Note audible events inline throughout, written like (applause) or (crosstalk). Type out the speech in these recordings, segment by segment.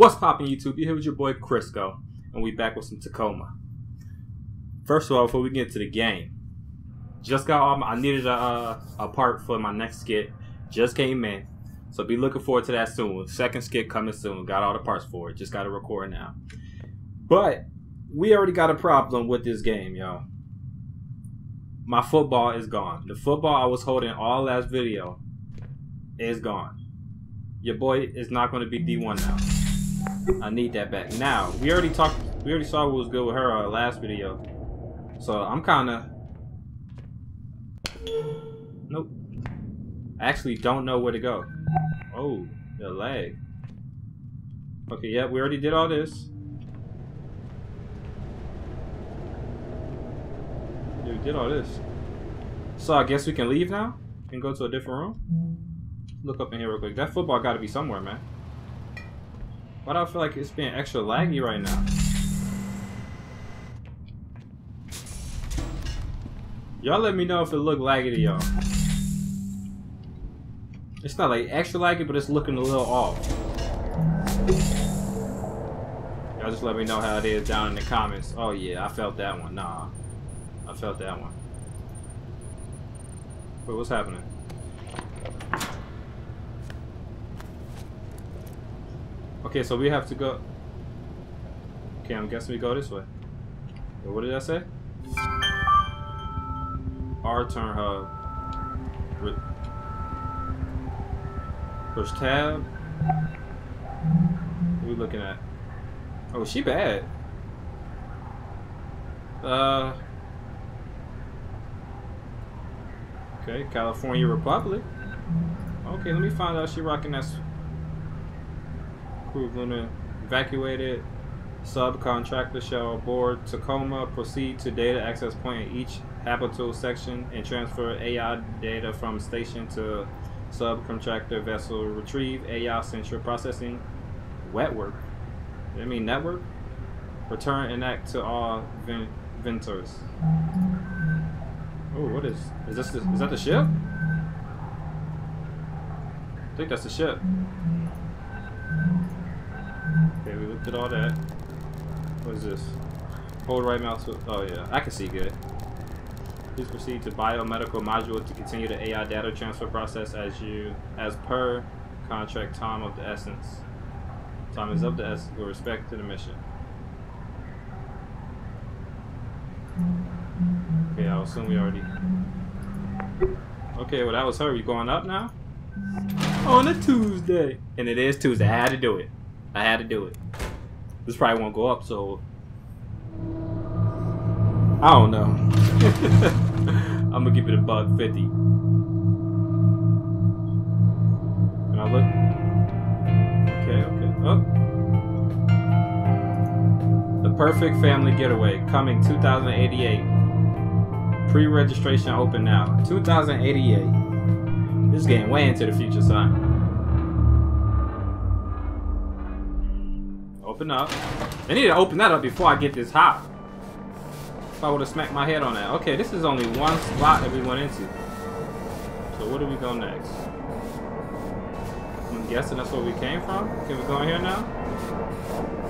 What's poppin' YouTube? You here with your boy Chrisco, and we back with some Tacoma. First of all, before we get to the game, just got all my, I needed a, a part for my next skit. Just came in, so be looking forward to that soon. Second skit coming soon. Got all the parts for it. Just got to record now. But we already got a problem with this game, y'all. My football is gone. The football I was holding all last video is gone. Your boy is not going to be D1 now. I need that back. Now, we already talked, we already saw what was good with her uh, last video. So I'm kind of, nope. I actually don't know where to go. Oh, the lag. Okay, yeah, we already did all this. Yeah, we did all this. So I guess we can leave now and go to a different room. Look up in here real quick. That football got to be somewhere, man. Why do I feel like it's being extra laggy right now? Y'all let me know if it look laggy to y'all. It's not like extra laggy, but it's looking a little off. Y'all just let me know how it is down in the comments. Oh yeah, I felt that one. Nah. I felt that one. Wait, what's happening? Okay, so we have to go. Okay, I'm guessing we go this way. What did I say? R turn hub. Push tab. What we looking at? Oh, she bad. Uh. Okay, California Republic. Okay, let me find out she rocking that crew gonna evacuated. Subcontractor shall board Tacoma, proceed to data access point in each habitable section, and transfer AI data from station to subcontractor vessel. Retrieve AI central processing. Wet work. I mean network. Return and act to all ven ventors. Oh, what is? Is this? The, is that the ship? I think that's the ship. Okay, we looked at all that. What is this? Hold right mouse. Oh yeah, I can see good. Please proceed to biomedical module to continue the AI data transfer process as you, as per contract. Time of the essence. Time is of the essence with respect to the mission. Okay, I'll assume we already. Okay, well that was her. We going up now? On a Tuesday, and it is Tuesday. I had to do it. I had to do it. This probably won't go up, so I don't know. I'm gonna give it a buck fifty. Can I look? Okay, okay. Oh. The Perfect Family Getaway coming 2088. Pre-registration open now. 2088. This is getting way into the future, son. Open up. I need to open that up before I get this hot. If I would have smacked my head on that. Okay, this is only one spot that we went into. So where do we go next? I'm guessing that's where we came from. Can we go in here now?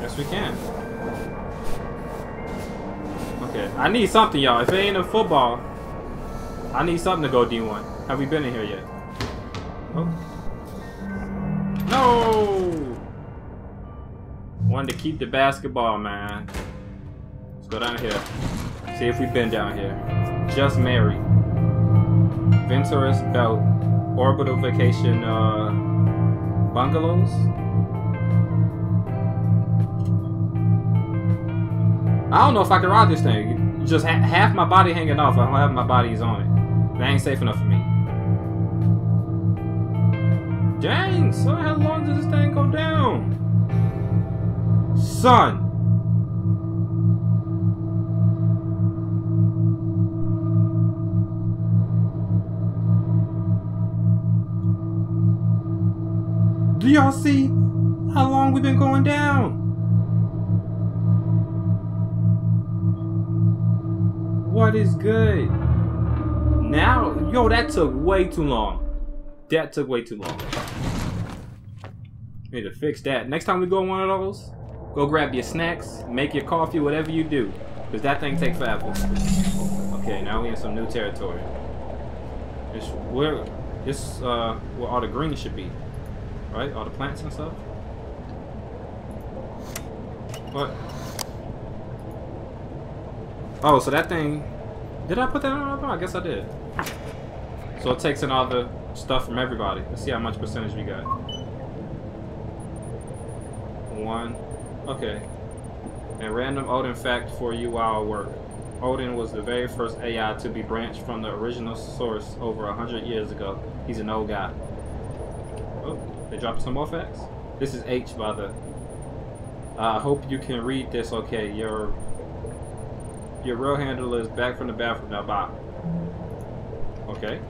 Yes, we can. Okay, I need something, y'all. If it ain't a football, I need something to go D1. Have we been in here yet? Oh. No! Wanted to keep the basketball, man. Let's go down here. See if we've been down here. Just Mary. Venturis Belt. Orbital Vacation uh, Bungalows. I don't know if I can ride this thing. Just ha half my body hanging off. I don't have my bodies on it. That ain't safe enough for me. Dang, so how long does this thing go down? Son! Do y'all see how long we've been going down? What is good? Now, yo, that took way too long. That took way too long. Need to fix that. Next time we go on one of those, go grab your snacks, make your coffee, whatever you do. Because that thing takes forever. Okay, now we in some new territory. It's where this uh where all the green should be. Right? All the plants and stuff. What? Oh, so that thing did I put that on? I guess I did. So it takes in all the stuff from everybody. Let's see how much percentage we got. One. Okay. And random Odin fact for you while I work. Odin was the very first AI to be branched from the original source over a hundred years ago. He's an old guy. Oh, they dropped some more facts? This is H by the... I hope you can read this okay. Your your real handle is back from the bathroom now. Bye. Okay.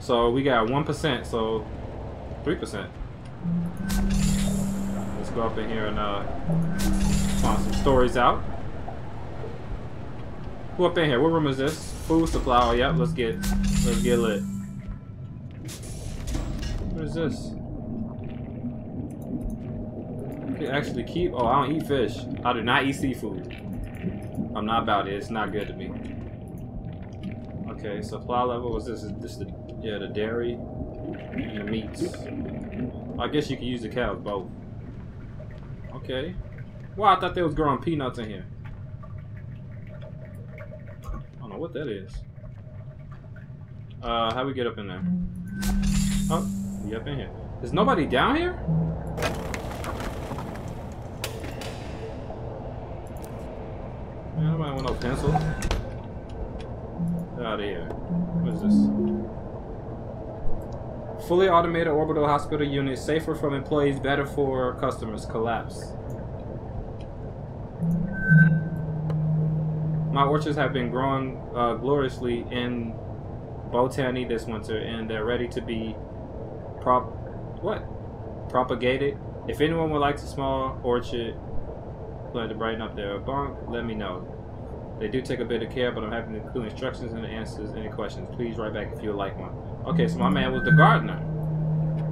So we got 1%, so 3%. Let's go up in here and uh, find some stories out. Who up in here? What room is this? Food supply. Oh, yep. Let's get let's get lit. What is this? You actually keep. Oh, I don't eat fish. I do not eat seafood. I'm not about it. It's not good to me. Okay, supply level was this? Is this the yeah the dairy and the meats? I guess you can use the cows both. Okay. Well, I thought they was growing peanuts in here. I don't know what that is. Uh, how we get up in there? Oh, we up in here. Is nobody down here? Man, nobody want no pencil. Get out of here. What is this? Fully automated orbital hospital unit, safer from employees, better for customers. Collapse. My orchards have been growing uh, gloriously in Botany this winter, and they're ready to be prop what propagated. If anyone would like a small orchard plan to brighten up their bunk, let me know. They do take a bit of care, but I'm happy to include instructions and answers any questions. Please write back if you would like one. Okay, so my man was the gardener.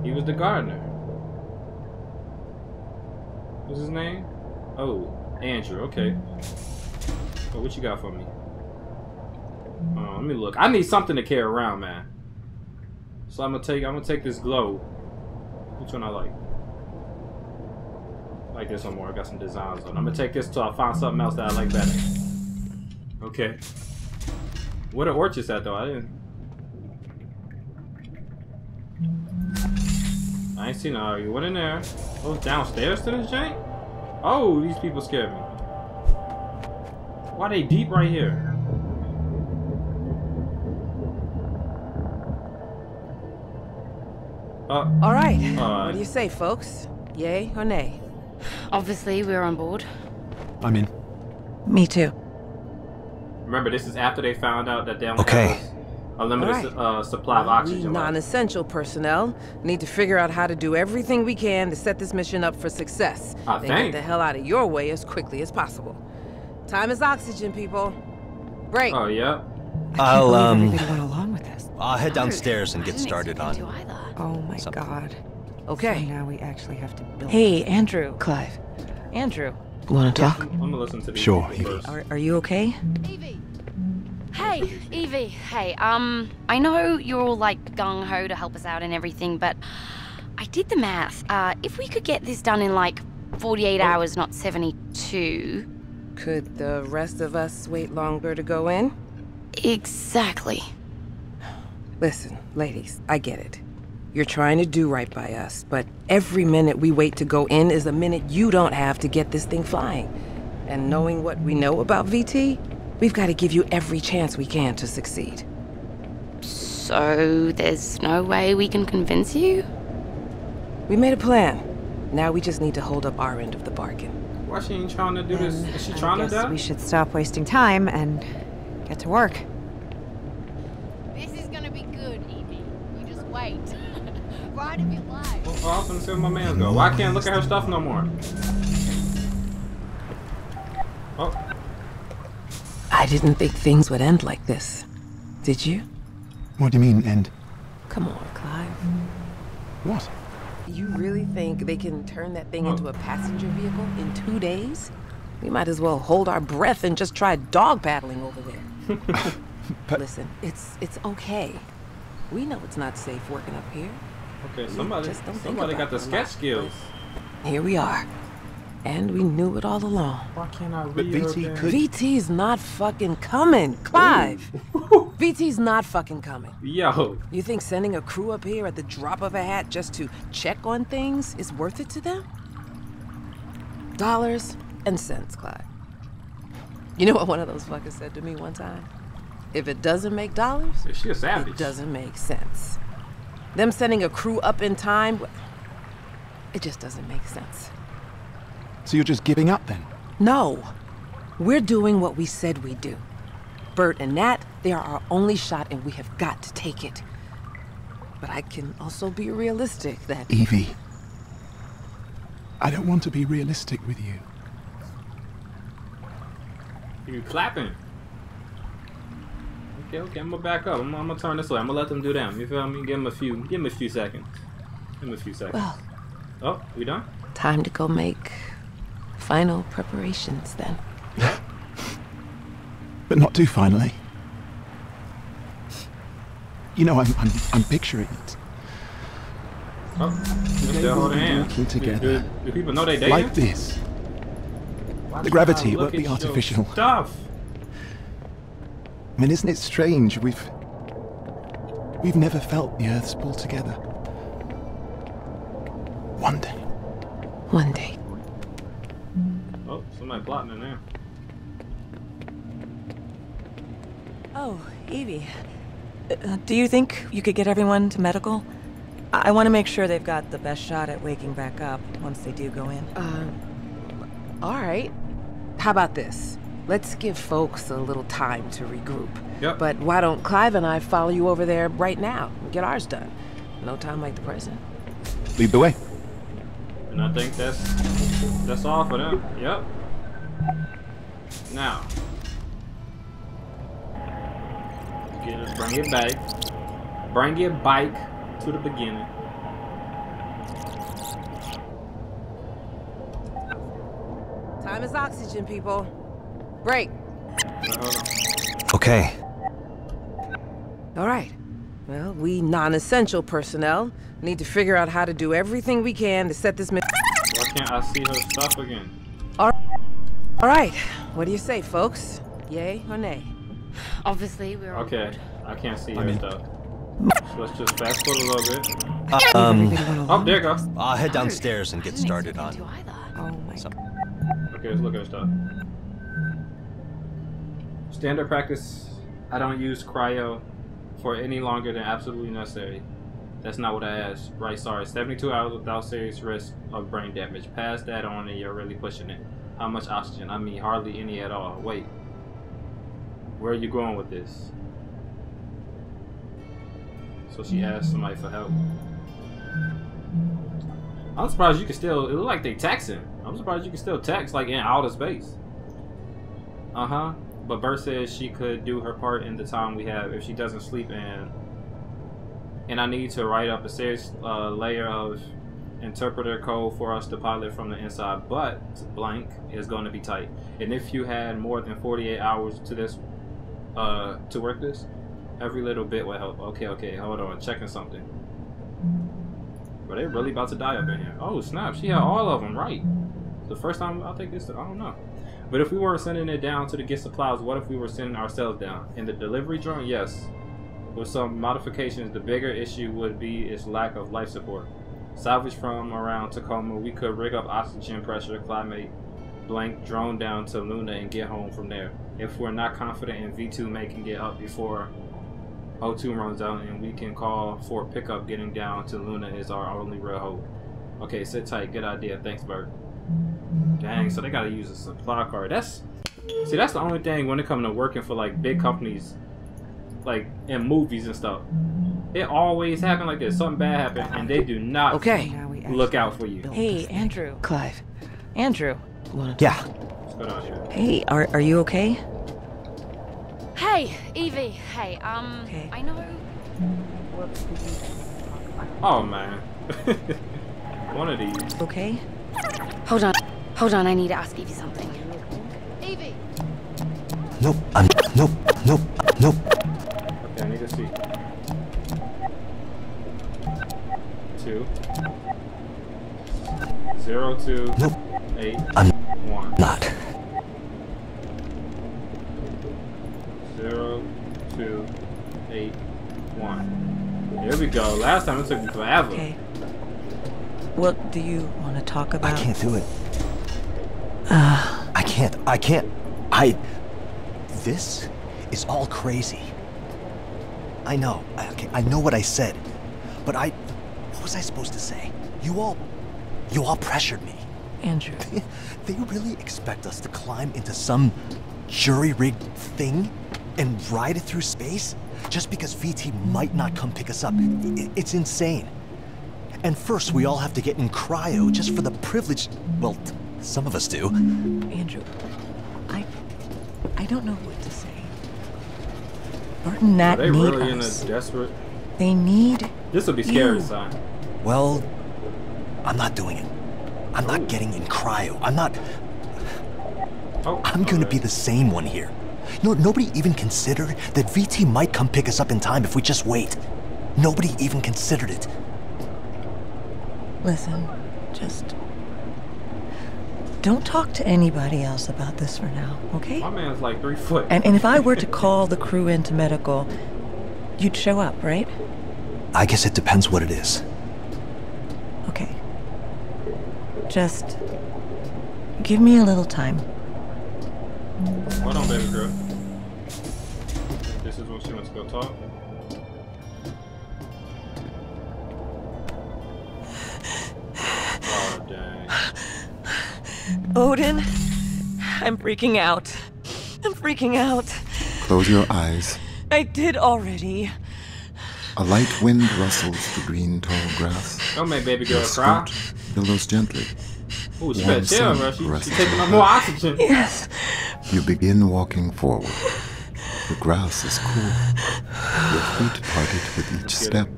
He was the gardener. What's his name? Oh, Andrew. Okay. Oh, what you got for me? Oh, let me look. I need something to carry around, man. So I'm gonna take. I'm gonna take this glow. Which one I like? I like this one more. I got some designs on. I'm gonna take this till I find something else that I like better. Okay. What are orchards at though? I didn't. Ain't seen no. You went in there. Oh, downstairs to this jank? Oh, these people scared me. Why they deep right here? Uh, All right. Uh, what do you say, folks? Yay or nay? Obviously, we're on board. I'm in. Me too. remember, this is after they found out that they don't Okay. Have a limited All su- uh, supply of oxygen. left. non-essential personnel need to figure out how to do everything we can to set this mission up for success. Ah, then thanks. get the hell out of your way as quickly as possible. Time is oxygen, people. Break. Oh yeah. I'll (laughs) um. Everybody went along with this. I'll head downstairs and get started on. you to either. Oh my Something. god. okay. So now we actually have to build. Hey, Andrew. Clive. Andrew. Want to talk? I'm gonna listen to these Sure, Evie. Are, are you okay? Evie. Hey, Evie. Hey, um, I know you're all like gung ho to help us out and everything, but I did the math. Uh, if we could get this done in like 48 Oh. hours, not 72. Could the rest of us wait longer to go in? Exactly. Listen, ladies, I get it. You're trying to do right by us, but every minute we wait to go in is a minute you don't have to get this thing flying. And knowing what we know about VT, we've got to give you every chance we can to succeed. So there's no way we can convince you? We made a plan. Now we just need to hold up our end of the bargain. Why she ain't trying to do this? Is she I trying to guess die? we should stop wasting time and get to work. This is gonna be good, Evie. You just wait. (laughs) Ride of your life. Well, I was gonna see where my man go. Why I can't look at her stuff no more? Oh, I didn't think things would end like this. Did you? What do you mean, end? Come on, Clive. What? You really think they can turn that thing into a passenger vehicle in two days? We might as well hold our breath and just try dog paddling over there. (laughs) but Listen, it's it's okay. We know it's not safe working up here. Okay, somebody, just don't think somebody about got the it a lot, sketch skills. Here we are. And we knew it all along. Why can't I But read her VT damn- could- VT's not fucking coming, Clive. (laughs) VT's not fucking coming. Yo, You think sending a crew up here at the drop of a hat just to check on things is worth it to them? Dollars and cents, Clive. You know what one of those fuckers said to me one time? If it doesn't make dollars, is she a savage? it doesn't make sense. Them sending a crew up in time, it just doesn't make sense. So you're just giving up then? No, we're doing what we said we'd do. Bert and Nat, they are our only shot and we have got to take it. But I can also be realistic that Evie. I don't want to be realistic with you. You clapping. Okay, okay, I'm gonna back up. I'm, I'm gonna turn this way. I'm gonna let them do them. You feel me? Give them a few. Give them a few seconds. Give them a few seconds. Well, oh, we done? time to go make final preparations then. (laughs) But not too finally. You know, I'm, I'm, I'm picturing it. Oh, we still holding hands. walking together. Do, do people know they dating? Like this. Why the gravity look won't be artificial. Stuff. I mean, isn't it strange? We've. We've never felt the Earth's pull together. One day. One day. Oh, somebody plotting there. Oh, Evie. Uh, do you think you could get everyone to medical? I, I want to make sure they've got the best shot at waking back up once they do go in. Uh, all right. How about this? Let's give folks a little time to regroup. Yep. But why don't Clive and I follow you over there right now and get ours done? No time like the present. Lead the way. And I think that's that's all for them. Yep. Now. Get us bring it back. Bring it back to the beginning. Time is oxygen, people. Break. Wait, hold on. Okay. All right. Well, we non-essential personnel need to figure out how to do everything we can to set this. Mi- Why can't I see her stuff again? All right. What do you say, folks? Yay or nay? Obviously, we're Okay, board. I can't see I her mean- stuff. So let's just fast forward a little bit. Um, Oh, there you go. I'll head downstairs and get started on. you to. Oh my some- Okay, let's look at her stuff. Standard practice. I don't use cryo for any longer than absolutely necessary. That's not what I asked. Right, sorry. 72 hours without serious risk of brain damage. Pass that on and you're really pushing it. How much oxygen? I mean, hardly any at all. Wait. Where are you going with this? So she asked somebody for help. I'm surprised you can still. It look like they texting. I'm surprised you can still text like in outer space. Uh huh. But Bert says she could do her part in the time we have if she doesn't sleep and and I need to write up a serious uh, layer of interpreter code for us to pilot from the inside. But blank is going to be tight. And if you had more than 48 hours to this uh, to work this, every little bit will help. Okay, okay, hold on, checking something. But they really about to die up in here. Oh snap! She had all of them right. The first time I think this. I don't know. But if we weren't sending it down to the get supplies, what if we were sending ourselves down in the delivery drone? Yes. With some modifications, the bigger issue would be its lack of life support. Salvage from around Tacoma, we could rig up oxygen pressure, climate, blank drone down to Luna and get home from there. If we're not confident in VT making it up before O2 runs out and we can call for pickup getting down to Luna is our only real hope. Okay, sit tight. Good idea. Thanks, Bert. Dang, so they gotta use a supply card. That's see, that's the only thing when it comes to working for like big companies, like in movies and stuff. It always happen like this. Something bad happen, and they do not Okay. Look out for you. built Hey. Andrew. Clive, Andrew. Yeah. What's going on here? Hey, are, are you okay? Hey, Evie. Hey, um, Okay. I know. Oh man. (laughs) One of these. Okay? Hold on. Hold on, I need to ask Evie something. Evie! Nope. I'm. Nope. Nope. Nope. Okay, I need to see. Two. Zero two Nope. eight I'm one. not. Zero two eight one. Here we go. Last time it took me forever. Okay. What do you want to talk about? I can't do it. Uh. I can't. I can't. I. This is all crazy. I know. I, okay, I know what I said, but I. What was I supposed to say? You all. You all pressured me. Andrew. (laughs) They really expect us to climb into some jury-rigged thing and ride it through space just because VT might not come pick us up. I- It's insane. And first, we all have to get in cryo just for the privilege. Well, t- some of us do. Andrew. I. I don't know what to say. Bert and Nat Are they need really in a desperate? They need. This would be scary, You. son. Well, I'm not doing it. I'm not getting in cryo. I'm not. Oh, I'm gonna okay. be the same one here. No, nobody even considered that VT might come pick us up in time if we just wait. Nobody even considered it. Listen, just. Don't talk to anybody else about this for now, okay? My man's like three foot. And, and if I were to (laughs) call the crew into medical, you'd show up, right? I guess it depends what it is. Okay. Just. Give me a little time. Hold on, baby girl. This is when she wants to go talk. Oh dang. Odin, I'm freaking out. I'm freaking out. Close your eyes. I did already. A light wind rustles the green tall grass. Don't make baby girl cry. Skirt billows gently. Ooh, she better chill, sun. She, she rests taking on up more oxygen. Yes. You begin walking forward. The grass is cool. Your feet parted with each step.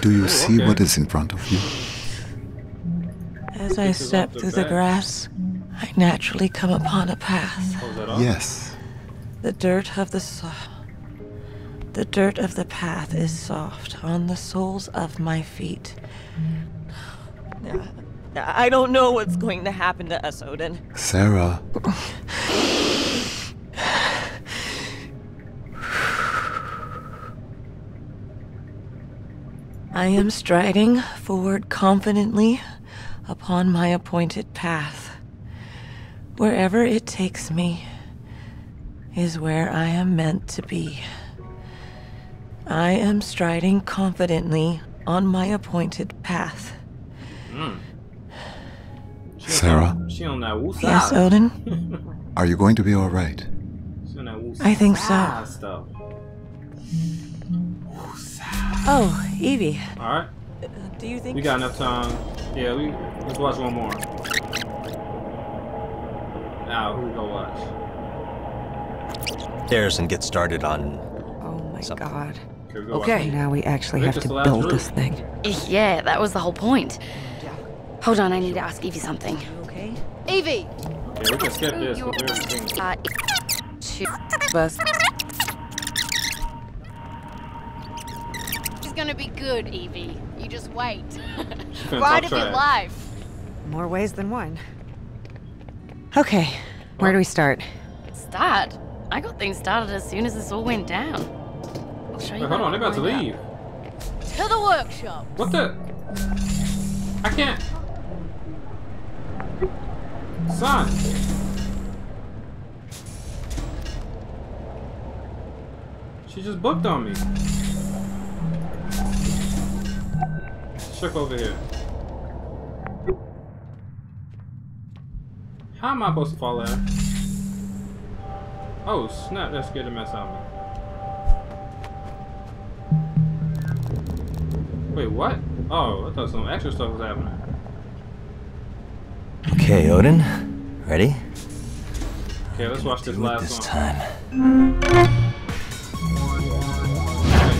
Do you Ooh, see okay. what is in front of you? As I step off the through the grass, I naturally come upon a path. Oh, is that all? Yes. The dirt of the so- the dirt of the path is soft on the soles of my feet. I don't know what's going to happen to us, Odin. Sareh, I am striding forward confidently upon my appointed path. Wherever it takes me is where I am meant to be. I am striding confidently on my appointed path. She Sareh? that- She on that woo Yes. Odin? (laughs) are you going to be all right? She on that woo I think so. Oh, Evie, All right. do you think We got enough time. Yeah, we let's watch one more. Now, who we gonna watch? Stairs and get started on. Oh my Something. god. Okay, Okay. Now we actually Wait, have to build room. this thing. Yeah, that was the whole point. Hold on, I need to ask Evie something. Okay? Evie! Okay, we can skip this. 'cause we already seen it. Uh, two. Bus. It's gonna be good, Evie. You just wait. She finna (laughs) Ride talk of your life. More ways than one. Okay, where do we start? Start? I got things started as soon as this all went down. I'll show you. Wait, hold on, they're about to where leave. To the workshop. What the? I can't. Son. She just booked on me. Shook over here. How am I supposed to fall out? Oh snap, that scared the mess out of me. Wait, what? Oh, I thought some extra stuff was happening. Okay, Odin. Ready? Okay, let's watch this last this one. time.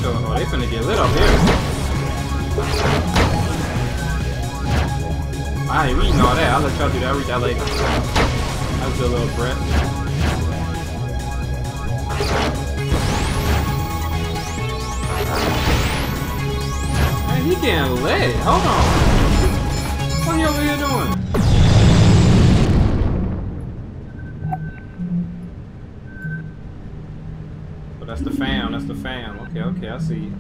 Oh, they finna get lit up here. I ain't reading all that. I'll let y'all do that. I'll read that later. That was a little breath. Man, he getting lit. Hold on. What are you over here doing? That's the fam. That's the fam. Okay, okay. I see.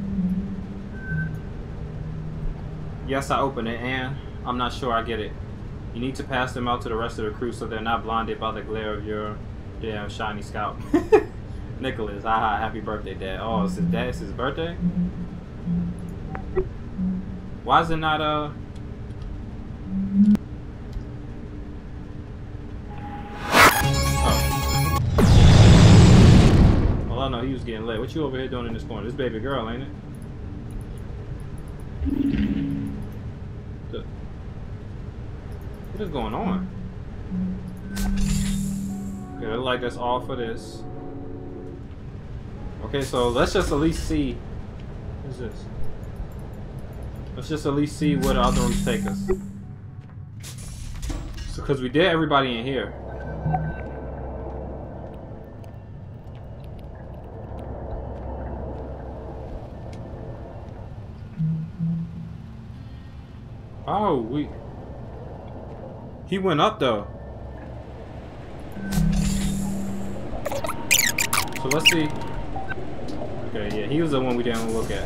Yes, I open it, and I'm not sure I get it. You need to pass them out to the rest of the crew so they're not blinded by the glare of your damn shiny scalp. (laughs) Nicholas, haha, happy birthday, Dad. Oh, it's his dad. It's his birthday. Why is it not uh? Getting lit. What you over here doing in this corner? This baby girl, ain't it? The- What is going on? Okay, look like that's all for this. Okay, so let's just at least see. What's this? Let's just at least see where the other rooms take us. So, because we did everybody in here. Oh, we. He went up though. So let's see. Okay, yeah, he was the one we didn't look at.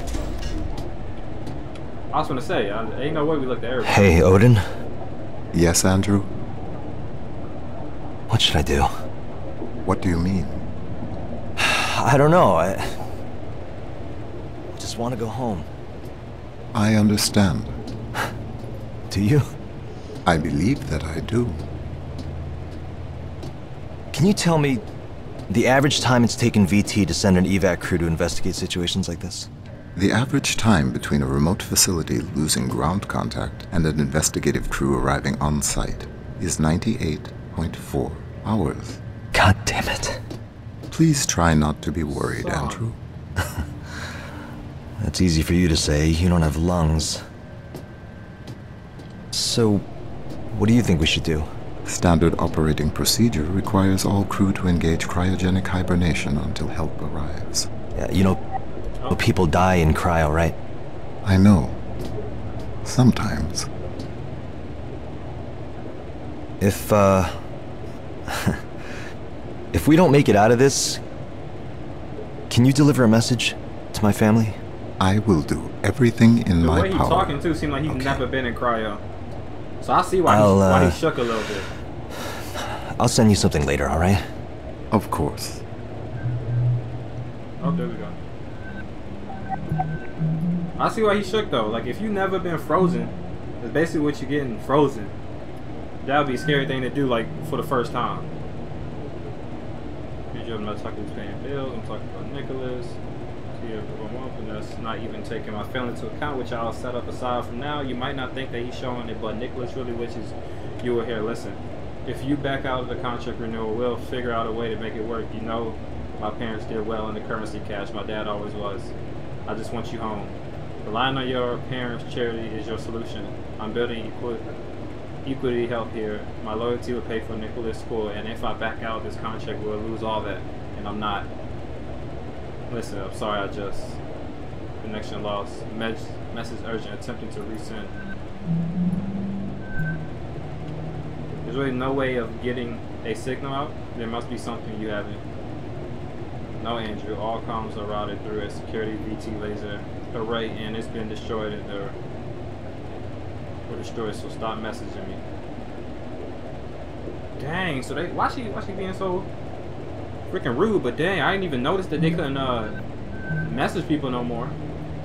I was gonna say, uh, ain't no way we looked at everybody. Hey, Odin. Yes, Andrew? What should I do? What do you mean? I don't know. I just want to go home. I understand. Do you? I believe that I do. Can you tell me the average time it's taken VT to send an evac crew to investigate situations like this? The average time between a remote facility losing ground contact and an investigative crew arriving on site is 98.4 hours. God damn it. Please try not to be worried. Andrew. (laughs) That's easy for you to say. You don't have lungs. So, what do you think we should do? Standard operating procedure requires all crew to engage cryogenic hibernation until help arrives. Yeah, you know, people die in cryo, right? I know. Sometimes. If, uh. (laughs) if we don't make it out of this, can you deliver a message to my family? I will do everything in The my way he's power. talking too seemed like he's Okay. never been in cryo. So I see why, I'll, he, why uh, he shook a little bit. I'll send you something later, alright? Of course. Oh, there we go. I see why he shook though. Like if you never been frozen, it's basically what you're getting frozen. That would be a scary thing to do, like for the first time. I'm not talking about paying bills. I'm talking about Nicholas. If I'm up, and that's not even taking my feelings into account, which I'll set up aside from now. You might not think that he's showing it, but Nicholas really wishes you were here. Listen, if you back out of the contract renewal, we'll figure out a way to make it work. You know, my parents did well in the currency cash. My dad always was. I just want you home. Relying on your parents' charity is your solution. I'm building equi- equity help here. My loyalty will pay for Nicholas' school, and if I back out of this contract, we'll lose all that. And I'm not. Listen, I'm sorry, I just. Connection lost. Mes- message urgent, attempting to resend. There's really no way of getting a signal out. There must be something you haven't. No, Andrew. All comms are routed through a security VT laser array, and it's been destroyed at the or destroyed. So stop messaging me. Dang. So they why she why she being so freaking rude? But dang, I didn't even notice that they couldn't uh message people no more.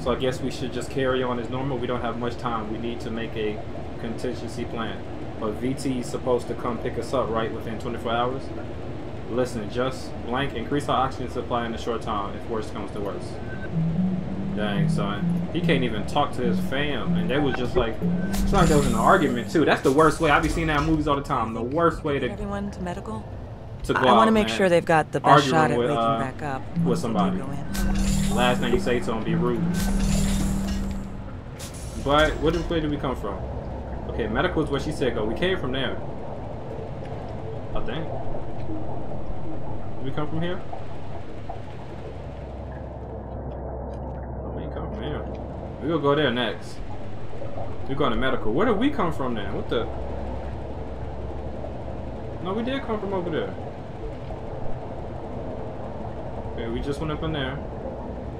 So I guess we should just carry on as normal. We don't have much time. We need to make a contingency plan. But VT is supposed to come pick us up right within 24 hours. Listen, just blank increase our oxygen supply in a short time if worst comes to worst. Dang, son. He can't even talk to his fam. And they was just like, it's like there was an argument too. That's the worst way. I be seeing that in movies all the time. The worst way to, Everyone to medical? To go I want to make man. sure they've got the best Arguing shot at with, waking uh, back up. with once they do somebody. Last thing you say to him, be rude. But where did, where did we come from? Okay, medical is where she said go. We came from there. I think. Did we come from here? We come from here. We gonna go there next. We're going to medical. Where did we come from then? What the? No, we did come from over there. Okay, we just went up in there.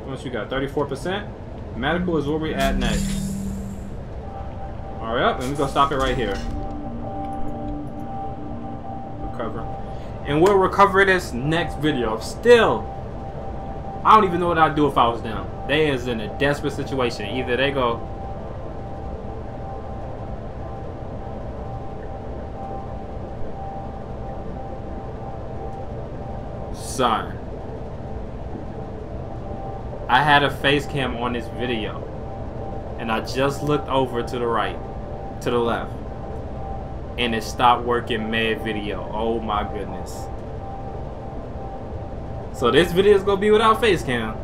Once you got 34%. Medical is where we at next. Alright, and we're gonna stop it right here. Recover. And we'll recover this next video. Still, I don't even know what I'd do if I was them. They is in a desperate situation. Either they go, son. I had a face cam on this video. And I just looked over to the right, to the left. And it stopped working mid video. Oh my goodness. So this video is going to be without face cam.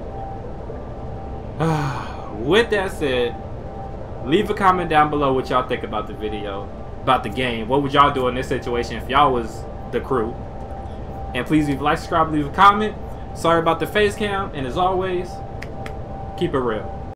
(sighs) With that said, leave a comment down below what y'all think about the video, about the game. What would y'all do in this situation if y'all was the crew? And please leave a like, subscribe, leave a comment. Sorry about the face cam, and as always, keep it real.